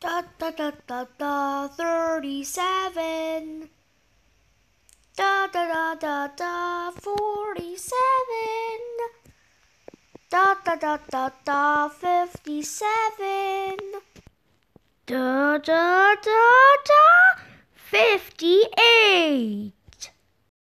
Da da da da da thirty-seven. Da da da da da forty-seven. Da da da da da fifty-seven. Da da da da.